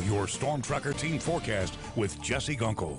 Your Storm Tracker team forecast with Jesse Gunkel.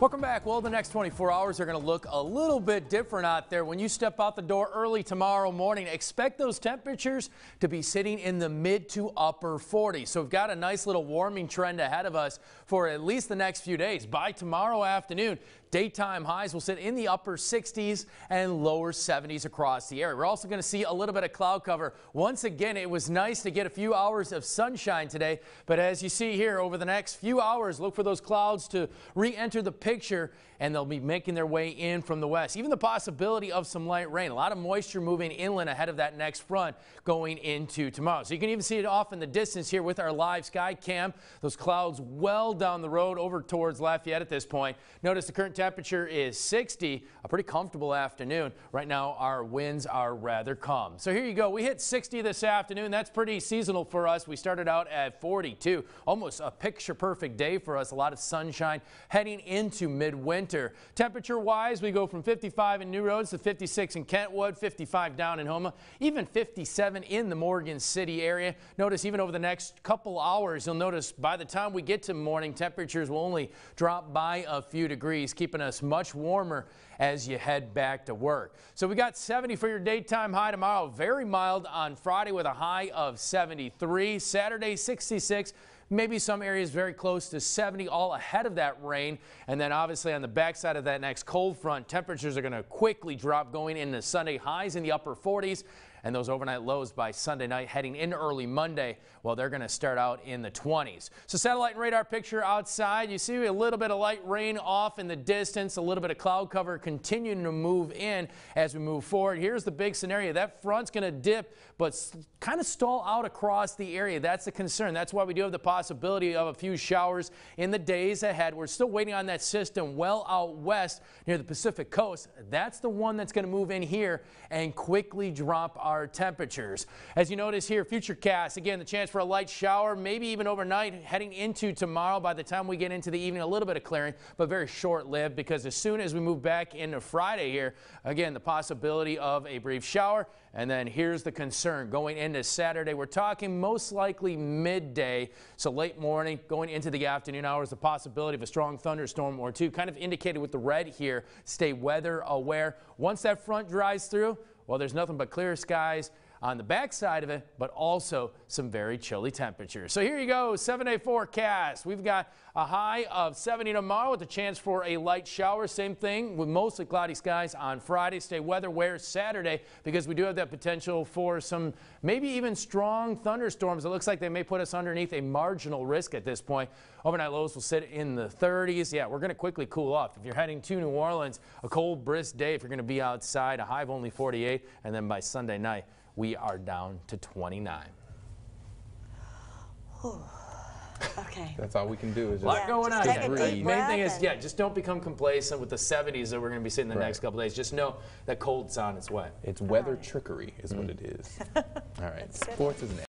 Welcome back. Well, the next 24 hours are going to look a little bit different out there. When you step out the door early tomorrow morning, expect those temperatures to be sitting in the mid to upper 40s. So we've got a nice little warming trend ahead of us for at least the next few days. By tomorrow afternoon, Daytime highs will sit in the upper 60s and lower 70s across the area. We're also going to see a little bit of cloud cover. Once again, it was nice to get a few hours of sunshine today, but as you see here over the next few hours, look for those clouds to re-enter the picture and they'll be making their way in from the west. Even the possibility of some light rain. A lot of moisture moving inland ahead of that next front going into tomorrow. So you can even see it off in the distance here with our live sky cam. Those clouds well down the road over towards Lafayette at this point. Notice the current temperature is 60, a pretty comfortable afternoon. Right now, our winds are rather calm. So here you go. We hit 60 this afternoon. That's pretty seasonal for us. We started out at 42, almost a picture perfect day for us. A lot of sunshine heading into midwinter. Temperature wise, we go from 55 in New Roads to 56 in Kentwood, 55 down in Houma, even 57 in the Morgan City area. Notice even over the next couple hours, you'll notice by the time we get to morning, temperatures will only drop by a few degrees. Keeping us much warmer as you head back to work. So we got 70 for your daytime high tomorrow. Very mild on Friday with a high of 73. Saturday 66. Maybe some areas very close to 70, all ahead of that rain. And then obviously on the backside of that next cold front, temperatures are going to quickly drop going into Sunday highs in the upper 40s and those overnight lows by Sunday night heading in early Monday. Well, they're going to start out in the 20s. So satellite and radar picture outside. You see a little bit of light rain off in the distance, a little bit of cloud cover continuing to move in as we move forward. Here's the big scenario. That front's going to dip, but kind of stall out across the area. That's the concern. That's why we do have the possibility of a few showers in the days ahead. We're still waiting on that system well out west near the Pacific coast. That's the one that's going to move in here and quickly drop our our temperatures. As you notice here, Futurecast, again, the chance for a light shower, maybe even overnight heading into tomorrow. By the time we get into the evening, a little bit of clearing, but very short-lived because as soon as we move back into Friday here, again, the possibility of a brief shower. And then here's the concern going into Saturday. We're talking most likely midday, so late morning going into the afternoon hours, the possibility of a strong thunderstorm or two, kind of indicated with the red here. Stay weather aware. Once that front dries through, well, there's nothing but clear skies on the backside of it, but also some very chilly temperatures. So here you go, seven day forecast. We've got a high of 70 tomorrow with a chance for a light shower. Same thing with mostly cloudy skies on Friday. Stay weather aware Saturday because we do have that potential for some maybe even strong thunderstorms. It looks like they may put us underneath a marginal risk at this point. Overnight lows will sit in the 30s. Yeah, we're going to quickly cool off. If you're heading to New Orleans, a cold, brisk day if you're going to be outside, a high of only 48, and then by Sunday night, we are down to 29. Okay. That's all we can do is A lot just going on. Take here. a The deep main thing is, yeah, just don't become complacent with the 70s that we're going to be seeing the Right. next couple days. Just know that cold's on its way. it's weather trickery is what mm-hmm. it is. All right. Sports is next.